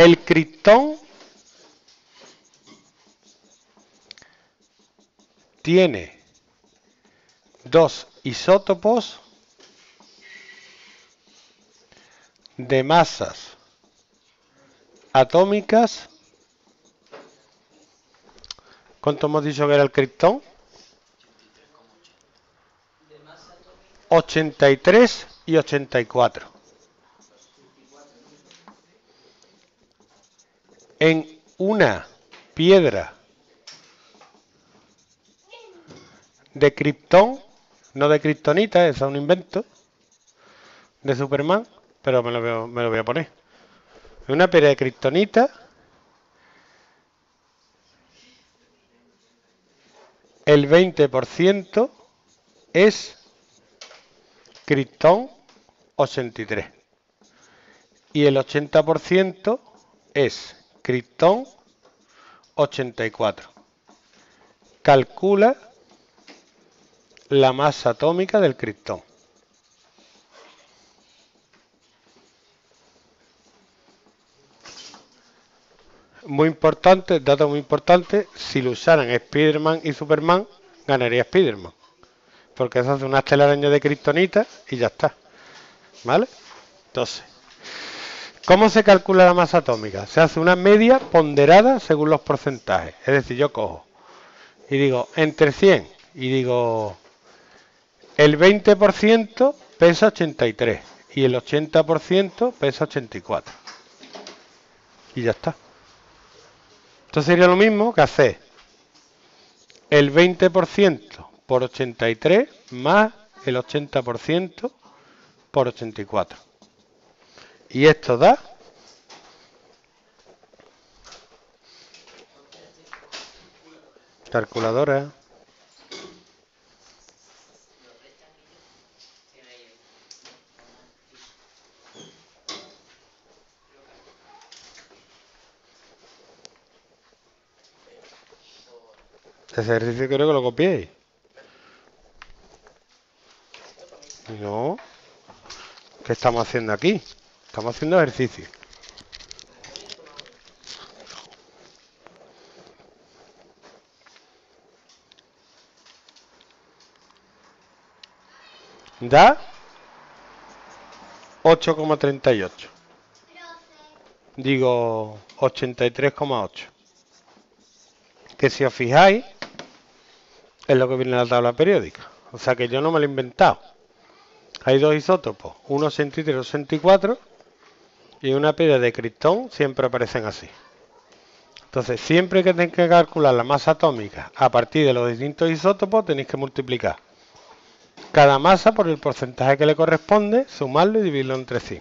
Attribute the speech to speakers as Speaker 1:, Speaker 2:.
Speaker 1: El criptón tiene dos isótopos de masas atómicas. ¿Cuánto hemos dicho que era el criptón? 83 y 84. En una piedra de criptón, no de kriptonita, es un invento de Superman, pero me lo, voy a poner. En una piedra de kriptonita el 20% es Krypton 83 y el 80% es Krypton 84. Calcula la masa atómica del Krypton. Muy importante, dato muy importante, si lo usaran Spiderman y Superman, ganaría Spiderman porque eso hace unas telarañas de kriptonita y ya está. ¿Vale? Entonces, ¿cómo se calcula la masa atómica? Se hace una media ponderada según los porcentajes. Es decir, yo cojo y digo entre 100 y digo el 20% pesa 83 y el 80% pesa 84. Y ya está. Entonces sería lo mismo que hacer el 20% por 83 más el 80% por 84. Y esto da calculadora. Ese ejercicio creo que lo copiéis. No. ¿Qué estamos haciendo aquí? Estamos haciendo ejercicio. Da 8,38. Digo 83,8. Que si os fijáis, es lo que viene en la tabla periódica. O sea que yo no me lo he inventado. Hay dos isótopos, uno 63 y 64, y una piedra de criptón siempre aparecen así. Entonces, siempre que tenéis que calcular la masa atómica a partir de los distintos isótopos, tenéis que multiplicar cada masa por el porcentaje que le corresponde, sumarlo y dividirlo entre sí.